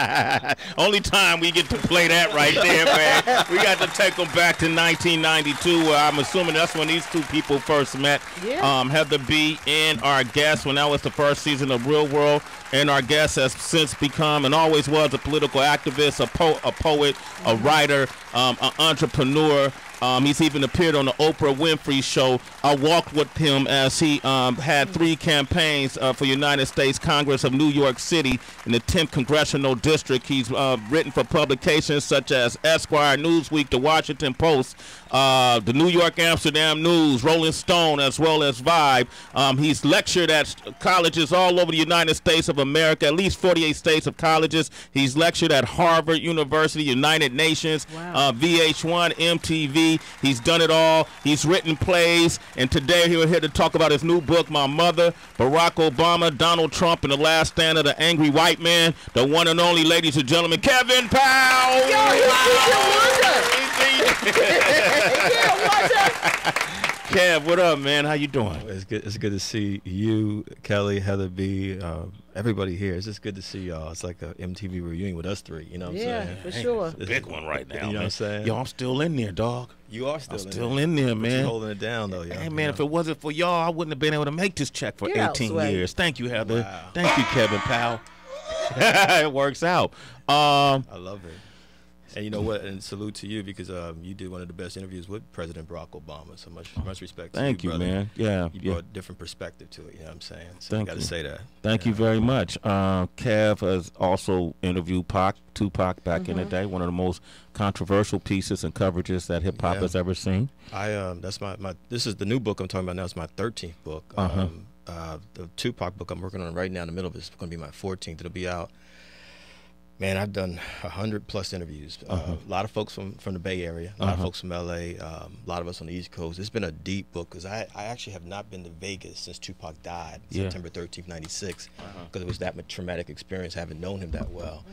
Only time we get to play that right there, man. We got to take them back to 1992, where I'm assuming that's when these two people first met. Yeah. Um, Heather B. and our guest when that was the first season of Real World, and our guest has since become and always was a political activist, a, po- a poet, a writer, um, an entrepreneur. Um, he's even appeared on the Oprah Winfrey Show. I walked with him as he um, had three campaigns uh, for United States Congress of New York City in the 10th Congressional District. He's uh, written for publications such as Esquire, Newsweek, The Washington Post, uh, the New York Amsterdam News, Rolling Stone, as well as Vibe. Um, he's lectured at colleges all over the United States of America, at least 48 states of colleges. He's lectured at Harvard University, United Nations, Wow. uh, VH1, MTV. He's done it all. He's written plays, and today we're here to talk about his new book, My Mother, Barack Obama, Donald Trump, and the Last Stand of the Angry White Man. The one and only, ladies and gentlemen, Kevin Powell. Yo, he's Stevie Wonder. yeah, Wonder. Kev, what up, man? How you doing? It's good. It's good to see you, Kelly, Heather B, uh, everybody here. It's just good to see y'all. It's like a MTV reunion with us three. You know what Yeah, I'm saying? for sure. It's- Big one right now. You know what. I'm saying? Yo, I'm still in there, dog. You are still, I'm in still there. in there, But man. You holding it down though, yo. Hey you man, know? if it wasn't for y'all, I wouldn't have been able to make this check for Get out, 18 Sway. years. Thank you, Heather. Wow. Thank you, Kevin Powell. it works out. Um, I love it. And you know what? And salute to you because um, you did one of the best interviews with President Barack Obama. So much, much respect. to thank you, brother. man. Yeah, You yeah. brought a different perspective to it. You know what I'm saying? So Thank I got to you. say that. Thank you very much. Uh, Kev has also interviewed Pac, Tupac back in the Mm-hmm. day. One of the most controversial pieces and coverages that hip hop Yeah. has ever seen. I um that's my, my this is the new book I'm talking about now. It's my 13th book. Uh-huh. Um, uh, the Tupac book I'm working on right now in the middle of it is going to be my 14th. It'll be out. Man, I've done a hundred plus interviews. Uh-huh. Uh, a lot of folks from, from the Bay Area, a lot Uh-huh. of folks from LA, um, a lot of us on the East Coast. It's been a deep book because I, I actually have not been to Vegas since Tupac died, Yeah. September 13th, 96, because Uh-huh. it was that traumatic experience, having known him that well.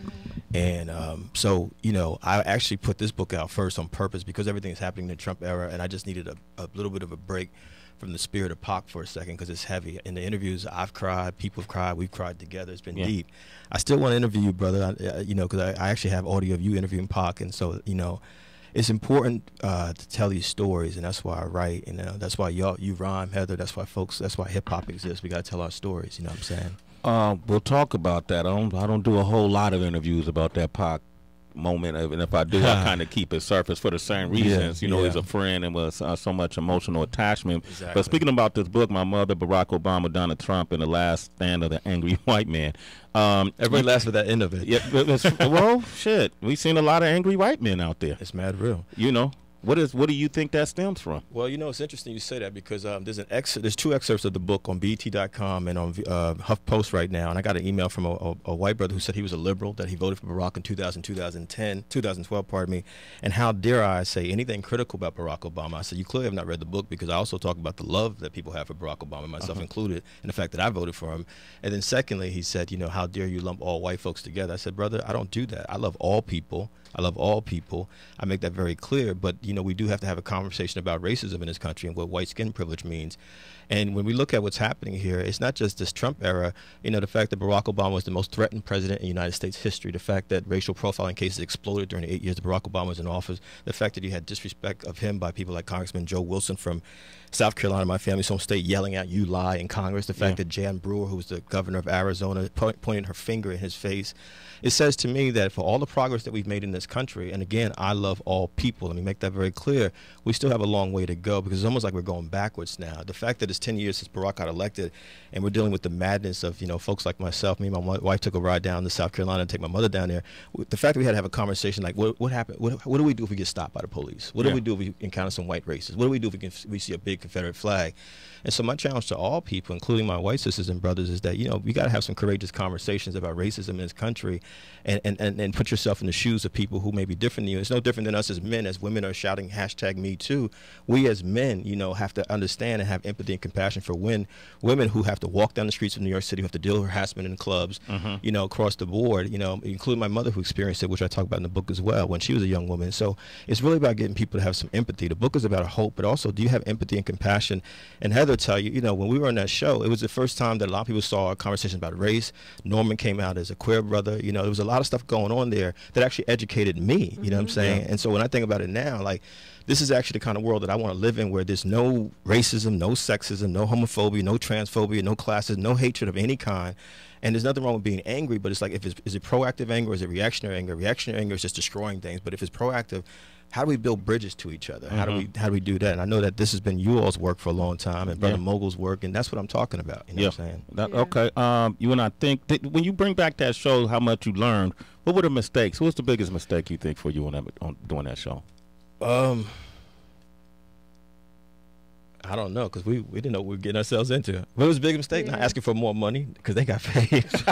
And um, so, you know, I actually put this book out first on purpose because everything is happening in the Trump era, and I just needed a, a little bit of a break from the spirit of Pac for a second because it's heavy. In the interviews, I've cried, people have cried, we've cried together. It's been Yeah. deep. I still want to interview you, brother. I, uh, you know, because I, I actually have audio of you interviewing Pac, and so you know, it's important uh, to tell these stories, and that's why I write. And uh, that's why y'all you rhyme, Heather. That's why folks. That's why hip hop exists. We got to tell our stories. You know what I'm saying? Uh, we'll talk about that. I don't. I don't do a whole lot of interviews about that Pac moment, of, and if I do, I kind of keep it surface for the same Yeah, reasons. you know, he's a friend and was uh, so much emotional attachment. Exactly. But speaking about this book, my mother, Barack Obama, Donald Trump, and the last stand of the angry white man. Um, Everybody laughs at that end of it. yeah, well, shit, we've seen a lot of angry white men out there. It's mad real. You know, what is? What do you think that stems from? Well, you know, it's interesting you say that because um, there's an ex- there's two excerpts of the book on BET.com and on uh, HuffPost right now, and I got an email from a, a, a white brother who said he was a liberal, that he voted for Barack in 2000, 2010, 2012, pardon me, and how dare I say anything critical about Barack Obama? I said you clearly have not read the book because I also talk about the love that people have for Barack Obama, myself included, and the fact that I voted for him. And then secondly, he said, you know, how dare you lump all white folks together? I said, brother, I don't do that. I love all people. I love all people. I make that very clear. But you know, we do have to have a conversation about racism in this country and what white skin privilege means. And when we look at what's happening here, it's not just this Trump era. You know, the fact that Barack Obama was the most threatened president in United States history, the fact that racial profiling cases exploded during the eight years that Barack Obama was in office, the fact that you had disrespect of him by people like Congressman Joe Wilson from South Carolina, my family's home state, yelling out "You lie" in Congress. The fact Yeah. that Jan Brewer, who was the governor of Arizona, po- pointing her finger in his face. It says to me that for all the progress that we've made in this country, and again, I love all people. Let me make that very clear. We still have a long way to go because it's almost like we're going backwards now. The fact that it's 10 years since Barack got elected, and we're dealing with the madness of you know folks like myself. Me and my wife took a ride down to South Carolina to take my mother down there. The fact that we had to have a conversation like, what, what happened? What, what do we do if we get stopped by the police? What Yeah. do we do if we encounter some white racists? What do we do if we, can, we see a big Confederate flag? And so my challenge to all people, including my white sisters and brothers, is that you know we got to have some courageous conversations about racism in this country, and, and, and, and put yourself in the shoes of people who may be different than you. It's no different than us as men, as women are shouting hashtag Me Too. We as men, you know, have to understand and have empathy and compassion for when women who have to walk down the streets of New York City, who have to deal with harassment in clubs, mm-hmm. you know, across the board. You know, including my mother who experienced it, which I talk about in the book as well when she was a young woman. So it's really about getting people to have some empathy. The book is about hope, but also do you have empathy and compassion? And Heather tell you, you know, when we were on that show, it was the first time that a lot of people saw a conversation about race. Norman came out as a queer brother. You know, there was a lot of stuff going on there that actually educated me. You mm-hmm. know what I'm mm-hmm. saying? Yeah. And so when I think about it now, like this is actually the kind of world that I want to live in where there's no racism, no sexism, no homophobia, no transphobia, no classes, no hatred of any kind. And there's nothing wrong with being angry, but it's like if it's is it proactive anger is it reactionary anger? Reactionary anger is just destroying things. But if it's proactive, how do we build bridges to each other? How mm-hmm. do we how do we do that? And I know that this has been you all's work for a long time, and Brother yeah. Mogul's work, and that's what I'm talking about. You know yeah. what I'm saying? That, yeah. Okay. Um, you and I think that when you bring back that show, how much you learned. What were the mistakes? What's the biggest mistake you think for you on that on doing that show? Um, I don't know because we, we didn't know what we were getting ourselves into. But it was a big mistake yeah. not asking for more money because they got paid.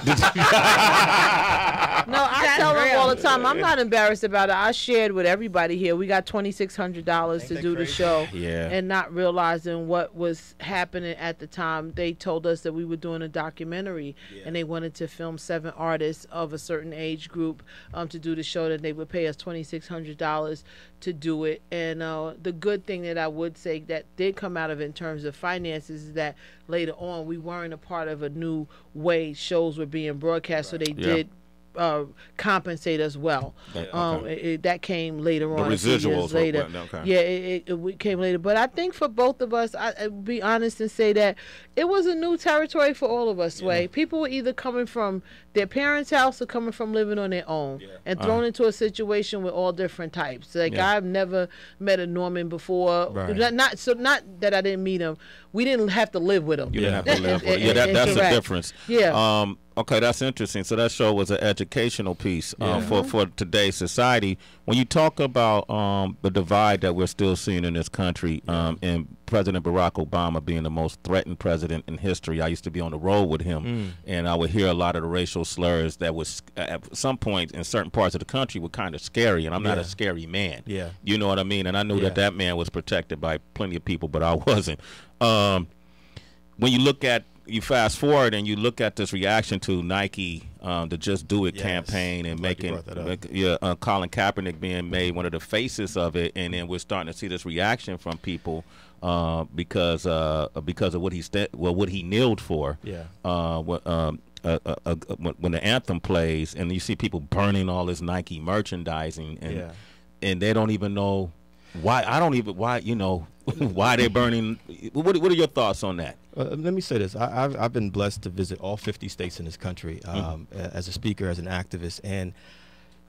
no, I tell them all the time. I'm not embarrassed about it. I shared with everybody here. We got twenty six hundred dollars to do crazy? the show, yeah, and not realizing what was happening at the time. They told us that we were doing a documentary, yeah. and they wanted to film seven artists of a certain age group um, to do the show. That they would pay us twenty six hundred dollars to do it. And uh, the good thing that I would say that did come out of it in terms of finances is that later on we weren't a part of a new way shows were being broadcast, right. so they yeah. did uh, compensate us well. Okay. Um, it, it, that came later on. Residuals later. okay. Yeah, it, it, came later. But I think for both of us, I, I be honest and say that it was a new territory for all of us. Way yeah. people were either coming from their parents' house or coming from living on their own, yeah. and thrown uh-huh. into a situation with all different types. Like yeah. I've never met a Norman before. Right. Not, not, so not that I didn't meet him. We didn't have to live with him. You didn't have to live with him. Yeah, that, that's the difference. Yeah. Um, Okay, that's interesting. So that show was an educational piece uh, yeah. for for today's society. When you talk about um, the divide that we're still seeing in this country, um, and President Barack Obama being the most threatened president in history, I used to be on the road with him, mm. and I would hear a lot of the racial slurs that was at some point in certain parts of the country were kind of scary. And I'm not a scary man. Yeah, you know what I mean. And I knew yeah. that that man was protected by plenty of people, but I wasn't. Um, when you look at you fast forward and you look at this reaction to Nike, um, the Just Do It yes. campaign, and making make, yeah, uh, Colin Kaepernick being made one of the faces of it, and then we're starting to see this reaction from people uh, because uh, because of what he st- well what he kneeled for. Yeah. Uh, what, um, uh, uh, when the anthem plays, and you see people burning all this Nike merchandising, and yeah. and they don't even know why. I don't even why you know why they're burning. What, what are your thoughts on that? Uh, let me say this: I, have I've been blessed to visit all 50 states in this country mm-hmm. um, mm-hmm. as a speaker, as an activist, and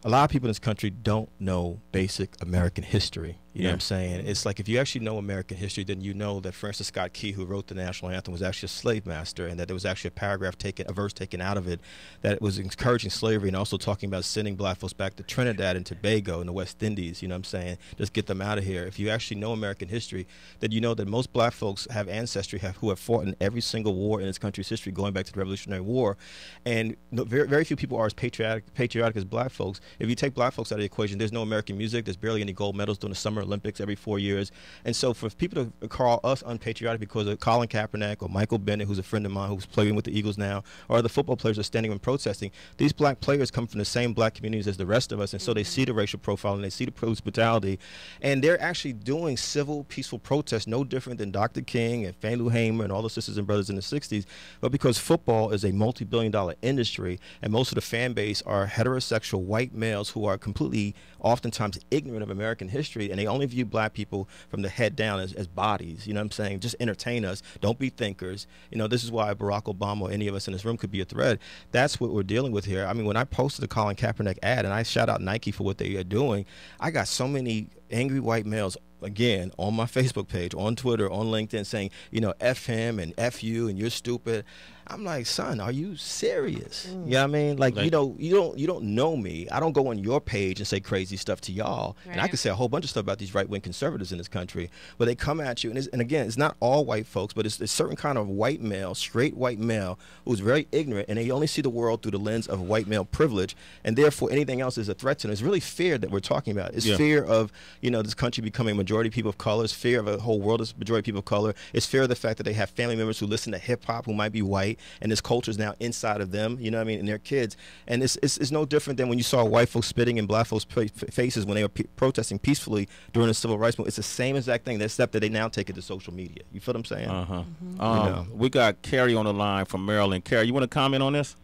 a lot of people in this country don't know basic American history. You yeah. know what I'm saying? It's like if you actually know American history, then you know that Francis Scott Key, who wrote the national anthem, was actually a slave master, and that there was actually a paragraph taken, a verse taken out of it, that was encouraging slavery and also talking about sending black folks back to Trinidad and Tobago in the West Indies. You know what I'm saying? Just get them out of here. If you actually know American history, then you know that most black folks have ancestry have, who have fought in every single war in this country's history, going back to the Revolutionary War, and very, very few people are as patriotic, patriotic as black folks. If you take black folks out of the equation, there's no American music. There's barely any gold medals during the Summer Olympics every four years. And so for people to call us unpatriotic because of Colin Kaepernick or Michael Bennett, who's a friend of mine who's playing with the Eagles now, or the football players are standing and protesting, these black players come from the same black communities as the rest of us. And so they see the racial profile and they see the police brutality. And they're actually doing civil, peaceful protests no different than Dr. King and Fannie Lou Hamer and all the sisters and brothers in the 60s. But because football is a multi billion dollar industry and most of the fan base are heterosexual white males who are completely, oftentimes, ignorant of American history and they only view black people from the head down as, as bodies. You know what I'm saying? Just entertain us. Don't be thinkers. You know, this is why Barack Obama or any of us in this room could be a threat. That's what we're dealing with here. I mean, when I posted the Colin Kaepernick ad and I shout out Nike for what they are doing, I got so many angry white males again on my Facebook page, on Twitter, on LinkedIn saying, you know, F him and F you and you're stupid. I'm like, son, are you serious? Mm. You know what I mean? Like, like, you know, you don't you don't know me. I don't go on your page and say crazy stuff to y'all. Right. And I can say a whole bunch of stuff about these right wing conservatives in this country. But they come at you, and, and again, it's not all white folks, but it's a certain kind of white male, straight white male, who's very ignorant, and they only see the world through the lens of white male privilege, and therefore anything else is a threat to them. It's really fear that we're talking about. It's yeah. fear of you know this country becoming majority people of color. It's fear of a whole world of majority people of color. It's fear of the fact that they have family members who listen to hip hop who might be white, and this culture is now inside of them. You know what I mean? And their kids, and it's, it's, it's no different than when you saw white folks spitting in black folks' faces when they were protesting peacefully during the civil rights movement. It's the same exact thing, except that they now take it to social media. You feel what I'm saying? Uh huh. Mm-hmm. Um, you know? We got Carrie on the line from Maryland. Carrie, you want to comment on this?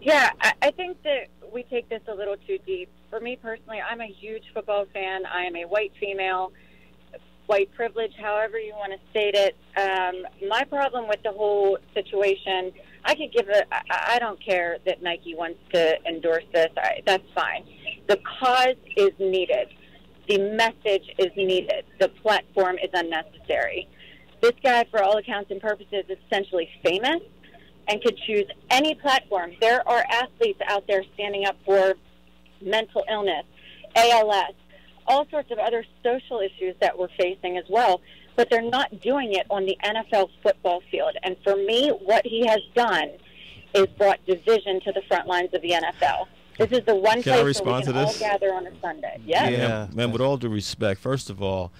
Yeah, I, I think that we take this a little too deep. For me personally, I'm a huge football fan. I am a white female white privilege, however you want to state it. Um, my problem with the whole situation, I could give a, I, I don't care that Nike wants to endorse this. I, that's fine. The cause is needed. The message is needed. The platform is unnecessary. This guy, for all accounts and purposes, is essentially famous and could choose any platform. There are athletes out there standing up for mental illness, ALS, all sorts of other social issues that we're facing as well, but they're not doing it on the NFL football field. And for me, what he has done is brought division to the front lines of the NFL. This is the one can place where we can all gather on a Sunday. Yes? Yeah, man. With all due respect, first of all,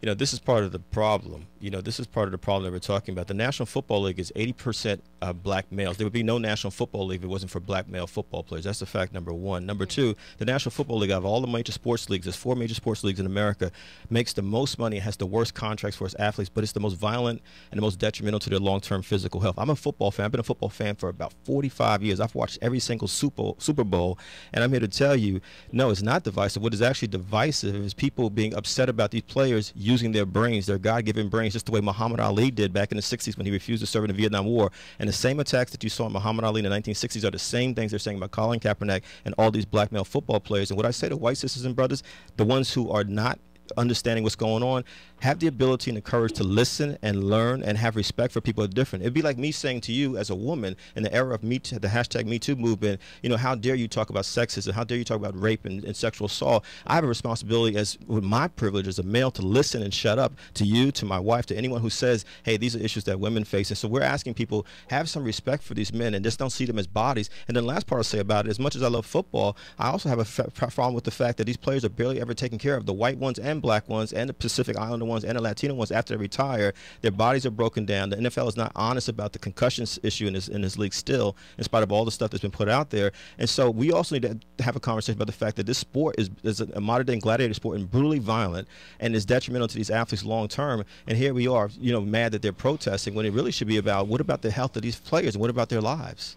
you know this is part of the problem you know, this is part of the problem that we're talking about. The National Football League is 80% uh, black males. There would be no National Football League if it wasn't for black male football players. That's the fact number one. Number two, the National Football League, out of all the major sports leagues, there's four major sports leagues in America, makes the most money, has the worst contracts for its athletes, but it's the most violent and the most detrimental to their long-term physical health. I'm a football fan. I've been a football fan for about 45 years. I've watched every single Super, Super Bowl, and I'm here to tell you, no, it's not divisive. What is actually divisive is people being upset about these players using their brains, their God-given brains, just the way Muhammad Ali did back in the 60s when he refused to serve in the Vietnam War. And the same attacks that you saw in Muhammad Ali in the 1960s are the same things they're saying about Colin Kaepernick and all these black male football players. And what I say to white sisters and brothers, the ones who are not understanding what's going on, have the ability and the courage to listen and learn and have respect for people who are different. It'd be like me saying to you as a woman in the era of me, Too, the hashtag Me Too movement, you know, how dare you talk about sexism? How dare you talk about rape and, and sexual assault? I have a responsibility as with my privilege as a male to listen and shut up to you, to my wife, to anyone who says, hey, these are issues that women face. And so we're asking people, have some respect for these men and just don't see them as bodies. And then the last part I'll say about it, as much as I love football, I also have a problem with the fact that these players are barely ever taken care of, the white ones and black ones and the Pacific Islander ones and the Latino ones after they retire, their bodies are broken down. The NFL is not honest about the concussions issue in this in this league still, in spite of all the stuff that's been put out there. And so we also need to have a conversation about the fact that this sport is, is a modern day gladiator sport and brutally violent and is detrimental to these athletes long term. And here we are, you know, mad that they're protesting when it really should be about what about the health of these players and what about their lives?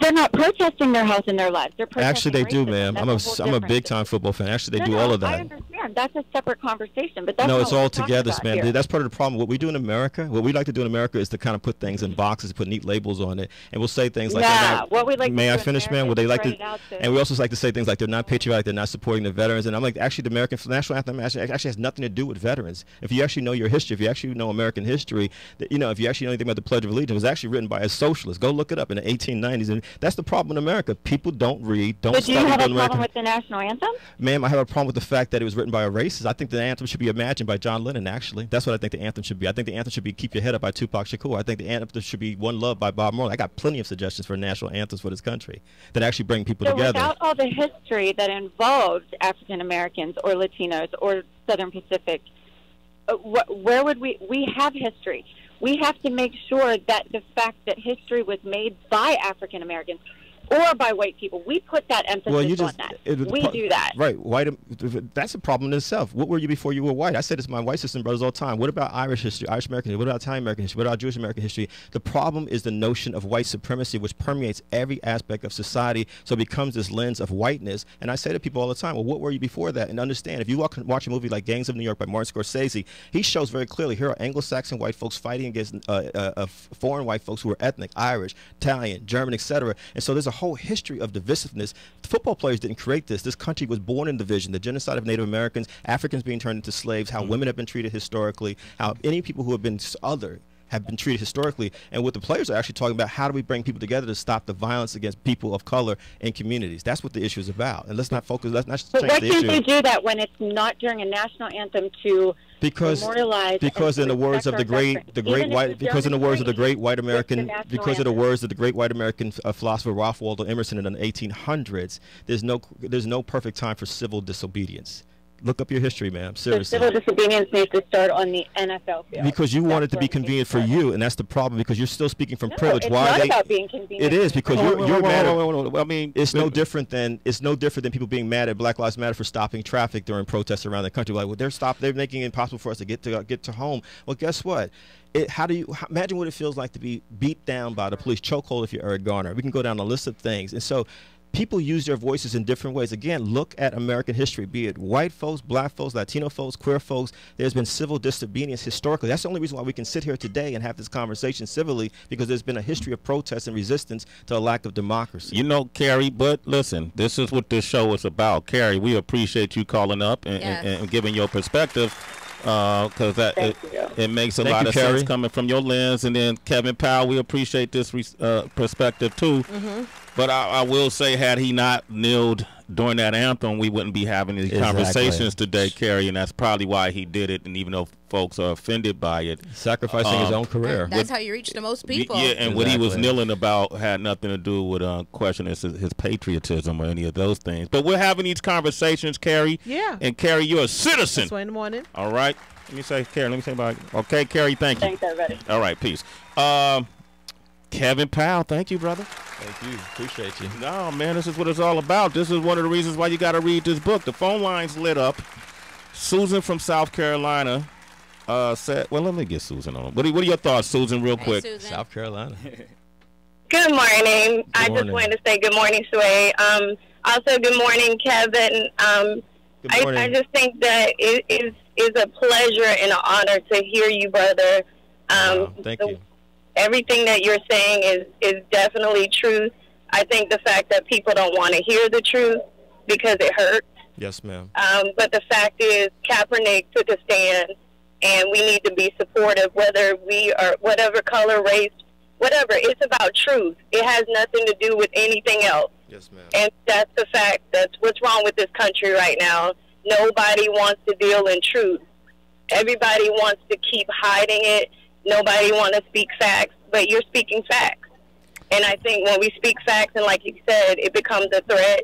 They're not protesting their health and their lives. They're actually they do, ma'am. I'm a I'm a big time football fan. Actually, they no, do no, all of that. I understand. That's a separate conversation, but that's no, it's all together, man. Here. That's part of the problem. What we do in America, what we like to do in America, is to kind of put things in boxes, put neat labels on it, and we'll say things like, "Yeah, what we like." May I finish, man? Would they like to? And we also like to say things like they're not patriotic, they're not supporting the veterans, and I'm like, actually, the American national anthem actually, actually has nothing to do with veterans. If you actually know your history, if you actually know American history, that, you know, if you actually know anything about the Pledge of Allegiance, it was actually written by a socialist. Go look it up in the 1890s, and that's the problem in America. People don't read, don't but study. do you have a American. problem with the national anthem? Ma'am, I have a problem with the fact that it was written by a racist. I think the anthem should be imagined by John Lennon, actually. That's what I think the anthem should be. I think the anthem should be Keep Your Head Up by Tupac Shakur. I think the anthem should be One Love by Bob Marley. I got plenty of suggestions for national anthems for this country that actually bring people so together. without all the history that involves African Americans or Latinos or Southern Pacific, uh, wh where would we, we have history. We have to make sure that the fact that history was made by African Americans or by white people. We put that emphasis well, you just, on that. It, we do that. Right. White. That's a problem in itself. What were you before you were white? I say this to my white sisters and brothers all the time. What about Irish history, Irish American history? What about Italian American history? What about Jewish American history? The problem is the notion of white supremacy, which permeates every aspect of society. So it becomes this lens of whiteness. And I say to people all the time, well, what were you before that? And understand, if you walk, watch a movie like Gangs of New York by Martin Scorsese, he shows very clearly here are Anglo-Saxon white folks fighting against uh, uh, uh, foreign white folks who are ethnic, Irish, Italian, German, etc. And so there's a whole history of divisiveness. The football players didn't create this. This country was born in division. The genocide of Native Americans, Africans being turned into slaves, how mm. women have been treated historically, how any people who have been other have been treated historically. And what the players are actually talking about, how do we bring people together to stop the violence against people of color in communities? That's what the issue is about. And let's not focus. Let's not But change why the can't issue. we do that when it's not during a national anthem to because because in the words of the great the great white because in the words of the great white American because of the words of the great white American uh, philosopher Ralph Waldo Emerson in the 1800s there's no there's no perfect time for civil disobedience look up your history ma'am the seriously civil disobedience needs to start on the NFL field. because you That's want it to be convenient for you and that's the problem because you're still speaking from No, privilege it's why not they about being convenient. it is because you're, you're mad at- I mean, it's no different than it's no different than people being mad at Black Lives Matter for stopping traffic during protests around the country. Like, well, they're stop, they're making it impossible for us to get to get to home. Well, guess what? It, how do you how, imagine what it feels like to be beat down by the police? Chokehold if you're Eric Garner. We can go down a list of things, and so. People use their voices in different ways. Again, look at American history, be it white folks, black folks, Latino folks, queer folks. There's been civil disobedience historically. That's the only reason why we can sit here today and have this conversation civilly, because there's been a history of protest and resistance to a lack of democracy. You know, Carrie, but listen, this is what this show is about. Carrie, we appreciate you calling up and, Yes. and, and giving your perspective because that it, it makes a Thank lot you, of Carrie. sense coming from your lens. And then Kevin Powell, we appreciate this re- uh, perspective too. But I, I will say, had he not kneeled during that anthem, we wouldn't be having these Exactly. conversations today, Carrie. And that's probably why he did it. And even though folks are offended by it, sacrificing his Um, own career. That's how you reach the most people. Yeah, and what he was Exactly. kneeling about had nothing to do with uh, questioning his, his patriotism or any of those things. But we're having these conversations, Carrie. Yeah. And Carrie, you're a citizen. That's why in the morning. All right. Let me say, Carrie. Let me say about. Okay, Carrie. Thank you. Thanks, everybody. All right. Peace. Um, Kevin Powell. Thank you, brother. Thank you. Appreciate you. No, man. This is what it's all about. This is one of the reasons why you got to read this book. The phone lines lit up. Susan from South Carolina uh, said, "Well, let me get Susan on. What are, what are your thoughts, Susan, real Hey, quick?" Susan. South Carolina. Good morning. I morning. just wanted to say good morning, Sway. Um, also, good morning, Kevin. Um, Good I, morning. I just think that it is is a pleasure and an honor to hear you, brother. Um, Wow, thank the- you. Everything that you're saying is is definitely true. I think the fact that people don't want to hear the truth because it hurts. Yes, ma'am. Um, but the fact is, Kaepernick took a stand, and we need to be supportive, whether we are whatever color, race, whatever. It's about truth. It has nothing to do with anything else. Yes, ma'am. And that's the fact. That's what's wrong with this country right now. Nobody wants to deal in truth. Everybody wants to keep hiding it. Nobody want to speak facts, but you're speaking facts. And I think when we speak facts, and like you said, it becomes a threat,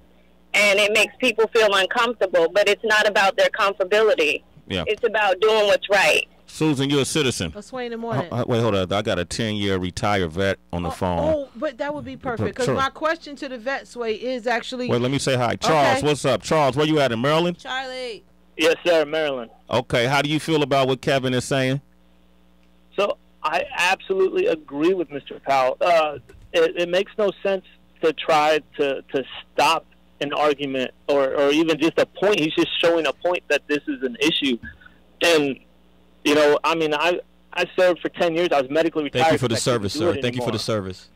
and it makes people feel uncomfortable. But it's not about their comfortability. Yeah. It's about doing what's right. Susan, you're a citizen. Let's wait in the morning. Wait, hold on. I got a 10 year retired vet on the Oh, phone. Oh, but that would be perfect because Sure. my question to the vet sway is actually Wait, let me say hi. Charles, Okay. what's up? Charles, where you at in Maryland? Charlie. Yes, sir, Maryland. Okay, how do you feel about what Kevin is saying? So I absolutely agree with Mr. Powell. Uh, it, it makes no sense to try to, to stop an argument or, or even just a point. He's just showing a point that this is an issue. And, you know, I mean, I, I served for 10 years. I was medically retired. Thank you for the service, sir. Thank you for the service.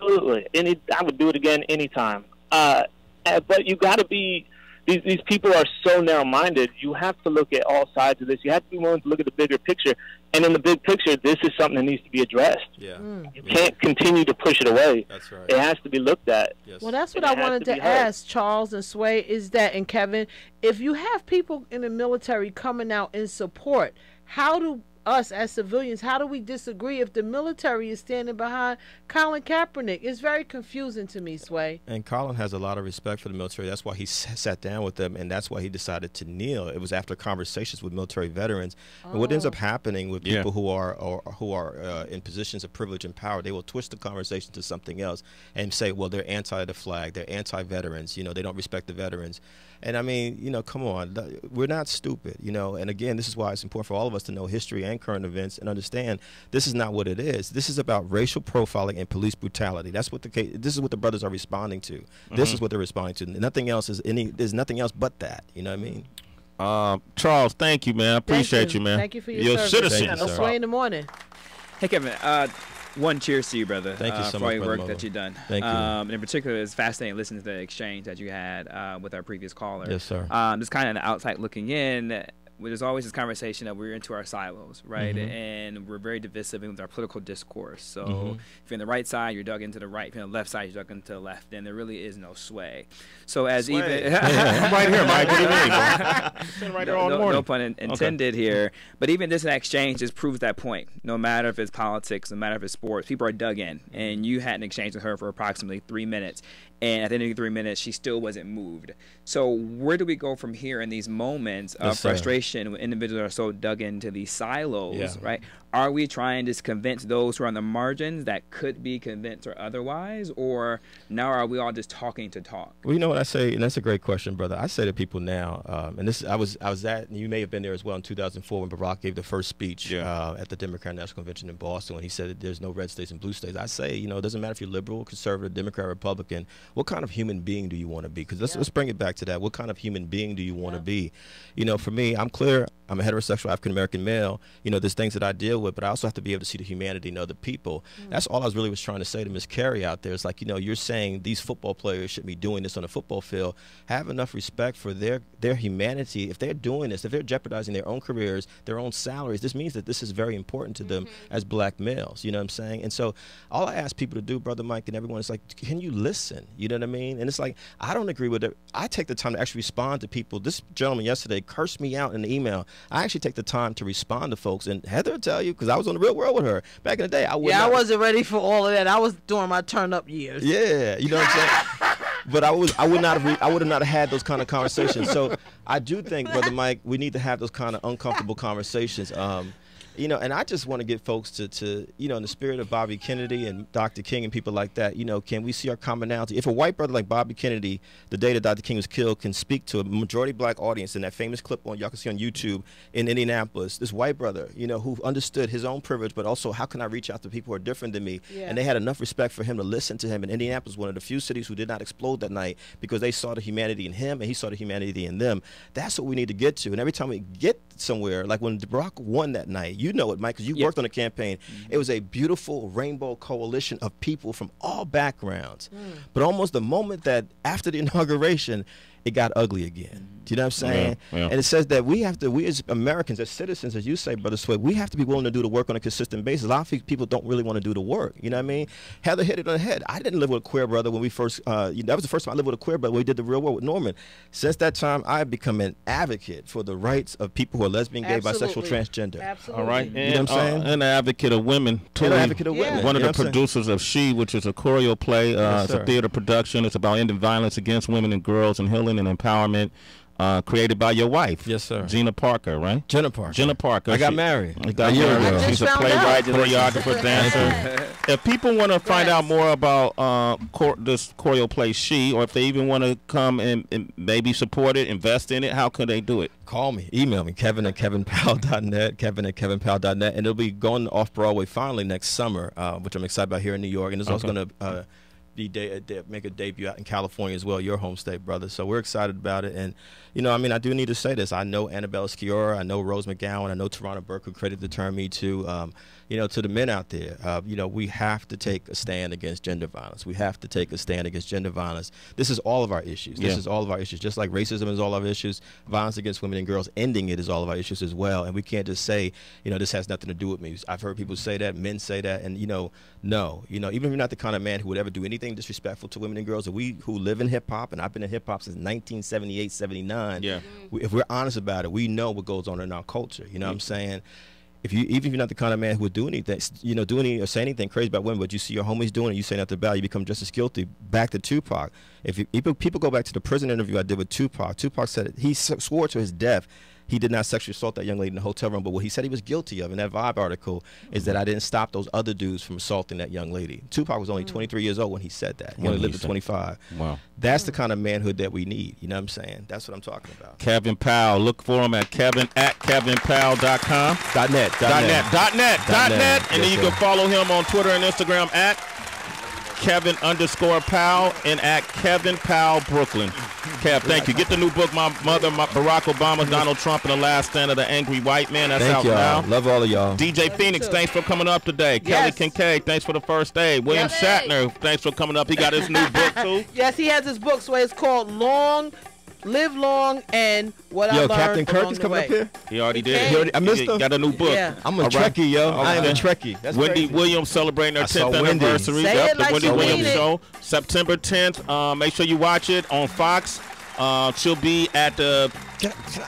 Absolutely. Any, I would do it again anytime. Uh, but you got to be. These, these people are so narrow-minded. You have to look at all sides of this. You have to be willing to look at the bigger picture. And in the big picture, this is something that needs to be addressed. Yeah. Mm. You can't continue to push it away. That's right. It has to be looked at. Yes. Well, that's what And I wanted to to, ask Charles and Sway is that, and Kevin, if you have people in the military coming out in support, how do us as civilians, how do we disagree if the military is standing behind Colin Kaepernick? It's very confusing to me, Sway. And Colin has a lot of respect for the military. That's why he s- sat down with them, and that's why he decided to kneel. It was after conversations with military veterans. And what ends up happening with Yeah. people who are or, who are uh, in positions of privilege and power, they will twist the conversation to something else and say, "Well, they're anti the flag. They're anti-veterans. You know, they don't respect the veterans." And I mean, you know, come on, we're not stupid, you know. And again, this is why it's important for all of us to know history and current events and understand this is not what it is. This is about racial profiling and police brutality. That's what the case. This is what the brothers are responding to. This is what they're responding to. Nothing else is any. There's nothing else but that. You know what I mean? Uh, Charles, thank you, man. I appreciate you. man. Thank you for your You're service. citizen. Thank you, sir. In the morning. Hey Kevin, uh, one cheers to you, brother. Thank you uh, so for all much, your work Mo. that you've done. Thank you. Um, and in particular, it's fascinating listening to the exchange that you had uh, with our previous caller. Yes, sir. Um, just kind of an outside looking in. There's always this conversation that we're into our silos, right? Mm-hmm. And we're very divisive in our political discourse. So mm-hmm. if you're on the right side, you're dug into the right. If you're on the left side, you're dug into the left. Then there really is no sway. So as even I'm right here, Mike. What do you mean? bro? Right here all no, no, morning. no pun in- intended here. But even this exchange just proves that point. No matter if it's politics, no matter if it's sports, people are dug in. Mm-hmm. And you had an exchange with her for approximately three minutes. And at the end of the three minutes, she still wasn't moved. So where do we go from here in these moments of Yes, sir. Frustration when individuals are so dug into these silos, Yeah. right? Are we trying to convince those who are on the margins that could be convinced or otherwise? Or now are we all just talking to talk? Well, you know what I say, and that's a great question, brother. I say to people now, um, and this I was I was at, and you may have been there as well in 2004 when Barack gave the first speech Yeah. uh, at the Democratic National Convention in Boston when he said that there's no red states and blue states. I say, you know, it doesn't matter if you're liberal, conservative, Democrat, Republican. What kind of human being do you want to be? Because let's let's bring it back to that. What kind of human being do you want to be? You know, for me, I'm clear. I'm a heterosexual African American male. You know, there's things that I deal with, but I also have to be able to see the humanity in other people. Mm. That's all I was really was trying to say to Miss Carrie out there. It's like, you know, you're saying these football players should be doing this on a football field. Have enough respect for their their humanity. If they're doing this, if they're jeopardizing their own careers, their own salaries, this means that this is very important to them mm-hmm. as black males. You know what I'm saying? And so all I ask people to do, brother Mike and everyone, is like, can you listen? You know what I mean? And it's like I don't agree with it. I take the time to actually respond to people. This gentleman yesterday cursed me out in the email. I actually take the time to respond to folks. And Heather will tell you, because I was on the real world with her back in the day. I would Yeah, I wasn't ready for all of that. I was doing my turn up years. yeah, you know what I'm saying. But I was, I would not have, re- I would have not have had those kind of conversations. So I do think, brother Mike, we need to have those kind of uncomfortable conversations. Um, you know, and I just want to get folks to, to, you know, in the spirit of Bobby Kennedy and Dr. King and people like that, you know, can we see our commonality? If a white brother like Bobby Kennedy, the day that Dr. King was killed, can speak to a majority black audience in that famous clip on y'all can see on YouTube in Indianapolis, this white brother, you know, who understood his own privilege, but also how can I reach out to people who are different than me? Yeah. And they had enough respect for him to listen to him. And Indianapolis, one of the few cities who did not explode that night because they saw the humanity in him and he saw the humanity in them. That's what we need to get to. And every time we get somewhere, like when Barack won that night, you know it, Mike, because you Yeah. worked on the campaign. It was a beautiful rainbow coalition of people from all backgrounds. Hmm. But almost the moment that after the inauguration, it got ugly again. Do you know what I'm saying? Yeah, yeah. And it says that we have to, we as Americans, as citizens, as you say, Brother Sway, we have to be willing to do the work on a consistent basis. A lot of people don't really want to do the work. You know what I mean? Heather hit it on the head. I didn't live with a queer brother when we first, uh, you know, that was the first time I lived with a queer brother when we did the real world with Norman. Since that time, I've become an advocate for the rights of people who are lesbian, gay, bisexual, transgender. Absolutely. All right, You know what I'm saying? uh, and an advocate of women too. And an advocate of Yeah. women. One of you the know what I'm saying? producers of She, which is a choreo play. Uh, Yes, it's a theater production. It's about ending violence against women and girls and healing and empowerment. Uh, created by your wife, Yes, sir. Gina Parker, right? Jenna Parker. Jenna Parker. I got She- married I got a year ago. She's a playwright, out. choreographer, dancer. if people want to find out more about uh, chor- this choreo play She, or if they even want to come and, and maybe support it, invest in it, how can they do it? Call me, email me, Kevin at kevinpowell.net, Kevin at kevinpowell.net, and it'll be going off Broadway finally next summer, uh, which I'm excited about here in New York, and it's also going to uh, be de- de- make a debut out in California as well, your home state, brother. So we're excited about it, and you know, I mean, I do need to say this. I know Annabella Sciorra, I know Rose McGowan, I know Tarana Burke, who created the term Me Too. Um, you know, to the men out there, uh, you know, we have to take a stand against gender violence. We have to take a stand against gender violence. This is all of our issues. This Yeah. is all of our issues. Just like racism is all of our issues, violence against women and girls, ending it is all of our issues as well. And we can't just say, you know, this has nothing to do with me. I've heard people say that, men say that, and you know, no, you know, even if you're not the kind of man who would ever do anything disrespectful to women and girls, and we who live in hip hop, and I've been in hip hop since 1978, 79. Yeah. we- If we're honest about it, we know what goes on in our culture. You know what I'm saying? If you even if you're not the kind of man who would do anything, you know, do any or say anything crazy about women, but you see your homies doing it, you say nothing about you become just as guilty. Back to Tupac. If you, people go back to the prison interview I did with Tupac, Tupac said he swore to his death he did not sexually assault that young lady in the hotel room. But what he said he was guilty of in that Vibe article is that mm-hmm. I didn't stop those other dudes from assaulting that young lady. Tupac was only mm. 23 years old when he said that. He When only he lived to 25. Wow. That's the mm. kind of manhood that we need. You know what I'm saying? That's what I'm talking about. Kevin Powell. Look for him at Kevin at KevinPowell.com. Dot net. Dot net. Dot net. Dot Dot net. net. And then you can follow him on Twitter and Instagram at Kevin underscore Powell and at Kevin Powell Brooklyn. Kev, thank you. Get the new book, My Mother, my Barack Obama, Donald Trump, and the Last Stand of the Angry White Man. That's Thank out y'all. now. Love all of y'all. DJ Phoenix, thanks for coming up today. Kelly Kincaid, thanks for the first aid. William Yep. Shatner, thanks for coming up. He got his new book too. Yes, he has his book, so it's called Long live long and what I Yo, learned Captain Kirk along is the coming way. up here. He already He did. He already- I missed he him. got a new book. Yeah. I'm a All right. Trekkie, yo. I am a Trekkie. That's Wendy crazy. Williams celebrating her 10th anniversary. Say Yep, it the Wendy you Williams mean it. show, September 10th. Uh, make sure you watch it on Fox. Uh, she'll be at the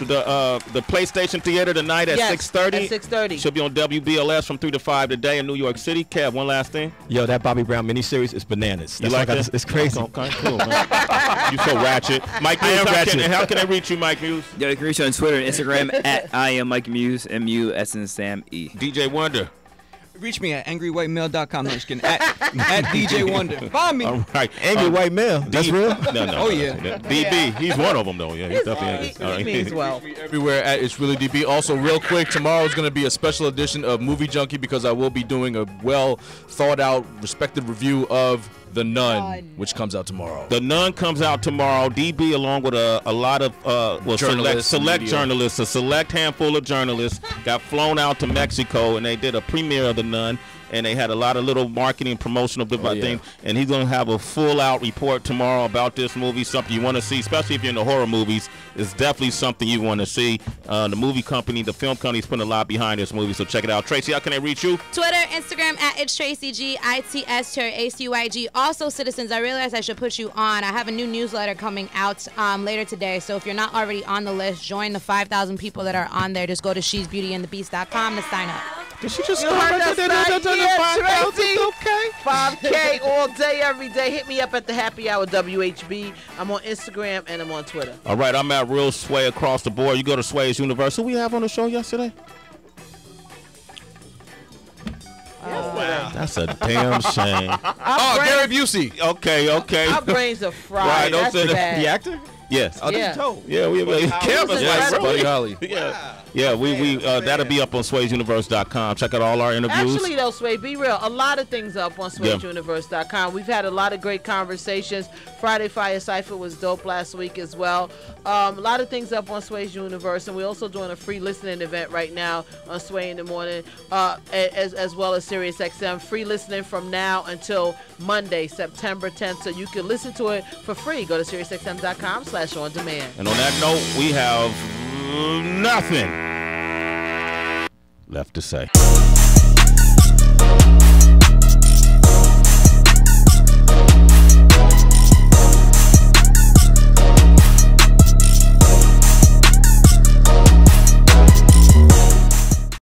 the uh, the PlayStation Theater tonight at Yes, 6:30. at 6:30. She'll be on WBLS from three to five today in New York City. Kev, one last thing. Yo, that Bobby Brown miniseries is bananas. You That's like why I It's crazy. Okay, cool. You so ratchet, Mike. I am how ratchet. Can, how can I reach you, Mike Muse? Yo, you can reach you on Twitter and Instagram at I am Mike Muse, M U S N Sam E. DJ Wonder. Reach me at angrywhitemail.com. No, just kidding. At, at DJ Wonder. Find me. All right. Angry Um, white male. That's D- real. No, no. Oh, yeah. no. DB, he's one of them though. Yeah, he's definitely. He, all he right. means well. everywhere at It's Really DB. Also, real quick, tomorrow is going to be a special edition of Movie Junkie because I will be doing a well thought out, respected review of The Nun, which comes out tomorrow. The Nun comes out tomorrow. DB, along with a, a lot of uh, well, select, Journalists, select media. journalists, a select handful of journalists, got flown out to Mexico and they did a premiere of The Nun. And they had a lot of little marketing promotional Oh, yeah. thing. And he's gonna have a full out report tomorrow about this movie. Something you want to see, especially if you're into horror movies. It's definitely something you want to see. Uh, the movie company, the film company, is putting a lot behind this movie. So check it out. Tracy, how can I reach you? Twitter, Instagram at it's Tracy G I T S Cherry A C Y G. Also, citizens, I realized I should put you on. I have a new newsletter coming out um, later today. So if you're not already on the list, join the 5,000 people that are on there. Just go to she'sbeautyandthebeast.com to sign up. Did she just You heard us right here, Okay. 5K all day, every day. Hit me up at the Happy Hour WHB. I'm on Instagram and I'm on Twitter. All right, I'm at Real Sway across the board. You go to Sway's Universe. Who we have on the show yesterday? wow. That's a damn shame. Oh, Gary Busey. Okay, okay. Our brains are fried. Right, don't That's say bad. The actor? Yes. Oh, Yeah. that's dope. Yeah, we we Kev was is Buddy Holly. Yeah, yeah. We we uh, that'll be up on Sway'sUniverse.com. Check out all our interviews. Actually, though, Sway, be real. A lot of things up on. Sway'sUniverse.com. We've had a lot of great conversations. Friday Fire Cipher was dope last week as well. Um, a lot of things up on Sway's Universe, and we're also doing a free listening event right now on Sway in the Morning, uh, as, as well as SiriusXM. Free listening from now until Monday, September 10th, so you can listen to it for free. Go to SiriusXM.com slash on demand. and on that note, we have nothing left to say.